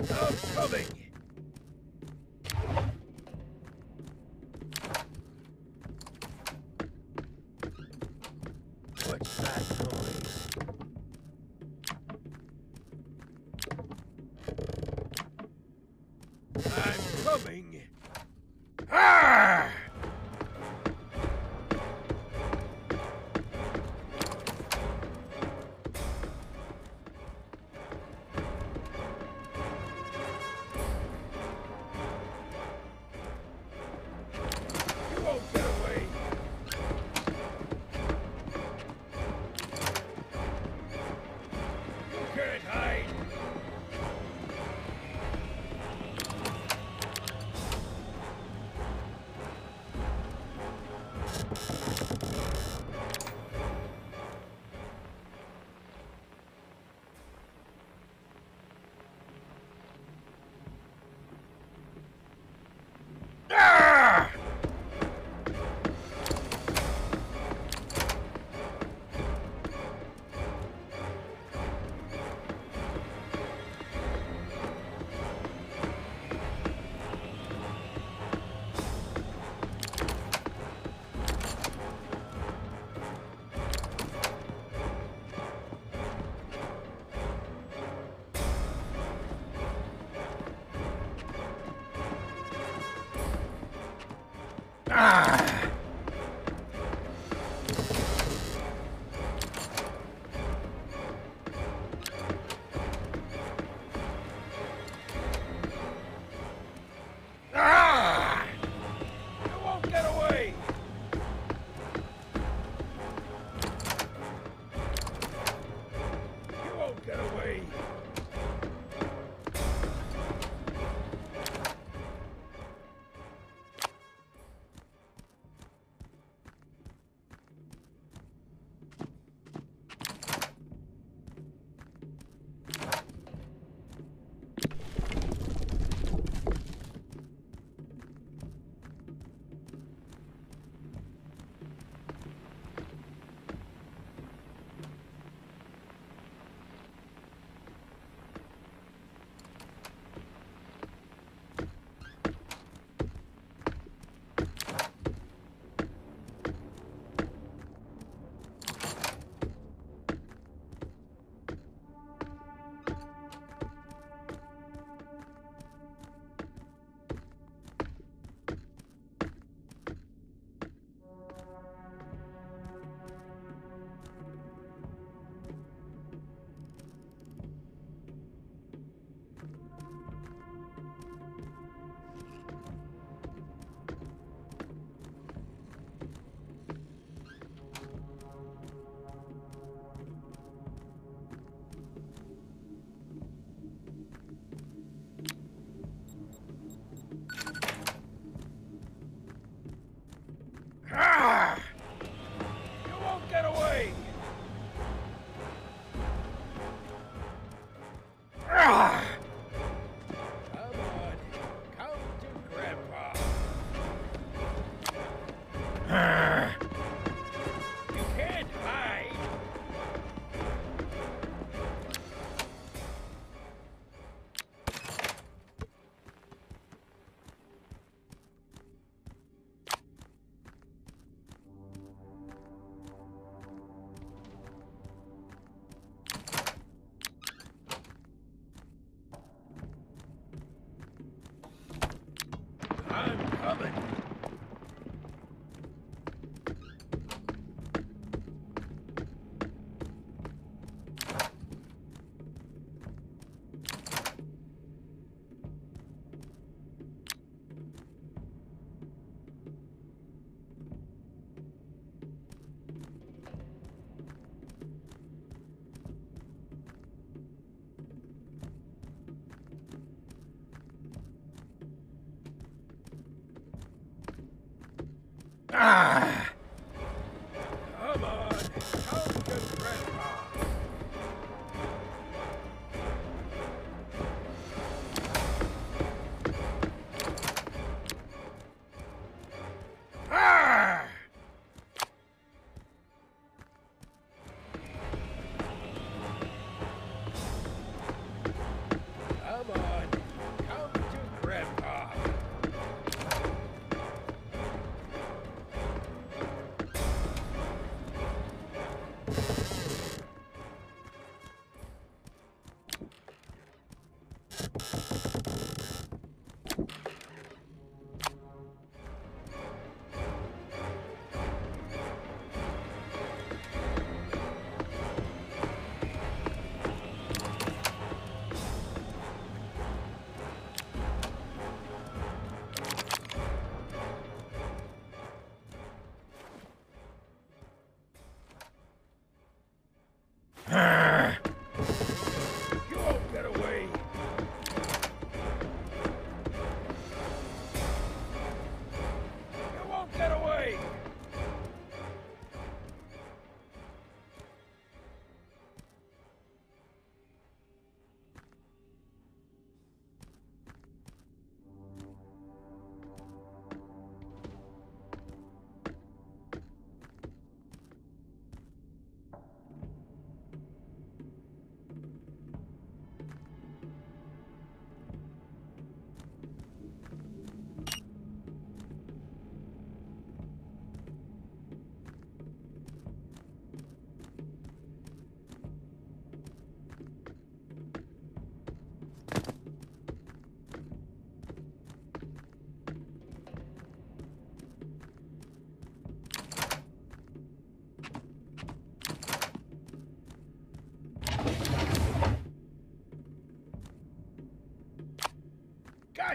I'm coming! What's that noise? I'm coming! Ah!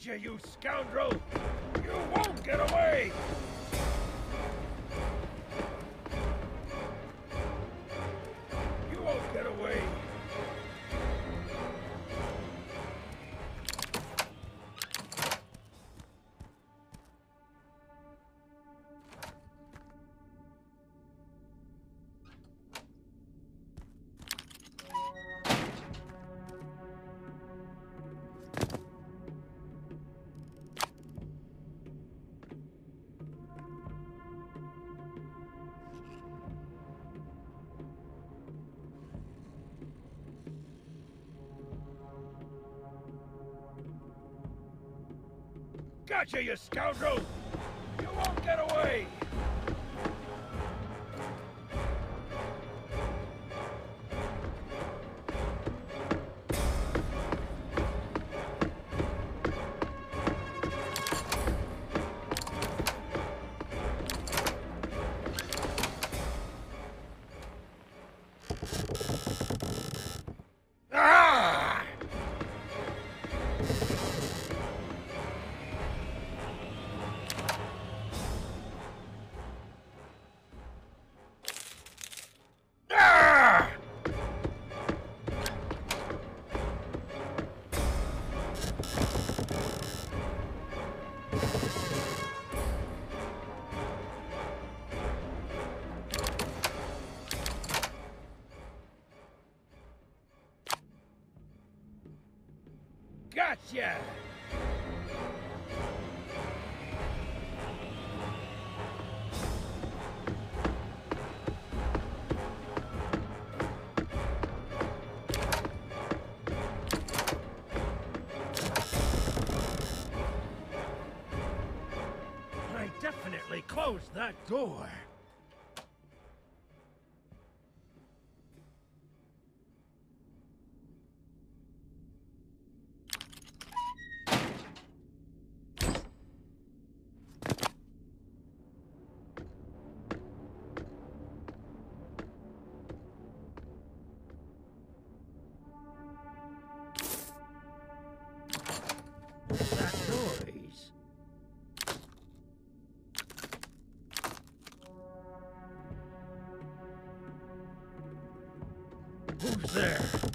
You scoundrel! You won't get away! Gotcha, you scoundrel! You won't get away! Gotcha! I definitely closed that door. There?